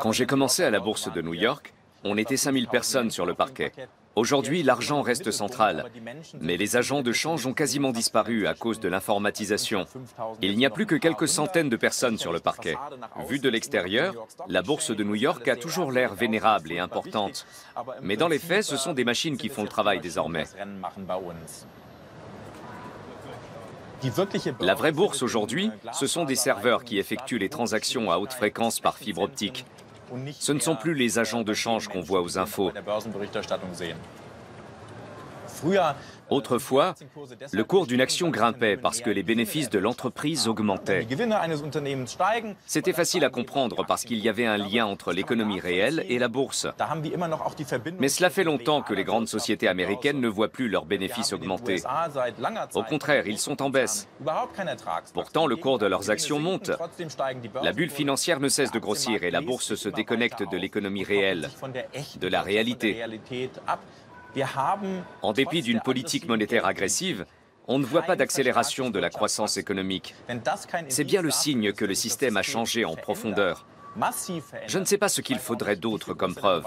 Quand j'ai commencé à la bourse de New York, on était 5000 personnes sur le parquet. Aujourd'hui, l'argent reste central, mais les agents de change ont quasiment disparu à cause de l'informatisation. Il n'y a plus que quelques centaines de personnes sur le parquet. Vu de l'extérieur, la bourse de New York a toujours l'air vénérable et importante. Mais dans les faits, ce sont des machines qui font le travail désormais. La vraie bourse aujourd'hui, ce sont des serveurs qui effectuent les transactions à haute fréquence par fibre optique. Ce ne sont plus les agents de change qu'on voit aux infos. Autrefois, le cours d'une action grimpait parce que les bénéfices de l'entreprise augmentaient. C'était facile à comprendre parce qu'il y avait un lien entre l'économie réelle et la bourse. Mais cela fait longtemps que les grandes sociétés américaines ne voient plus leurs bénéfices augmenter. Au contraire, ils sont en baisse. Pourtant, le cours de leurs actions monte. La bulle financière ne cesse de grossir et la bourse se déconnecte de l'économie réelle, de la réalité. En dépit d'une politique monétaire agressive, on ne voit pas d'accélération de la croissance économique. C'est bien le signe que le système a changé en profondeur. Je ne sais pas ce qu'il faudrait d'autre comme preuve.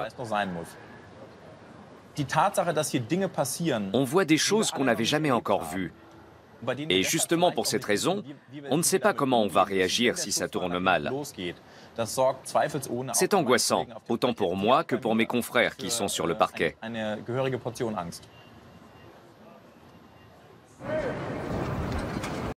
On voit des choses qu'on n'avait jamais encore vues. Et justement pour cette raison, on ne sait pas comment on va réagir si ça tourne mal. C'est angoissant, autant pour moi que pour mes confrères qui sont sur le parquet.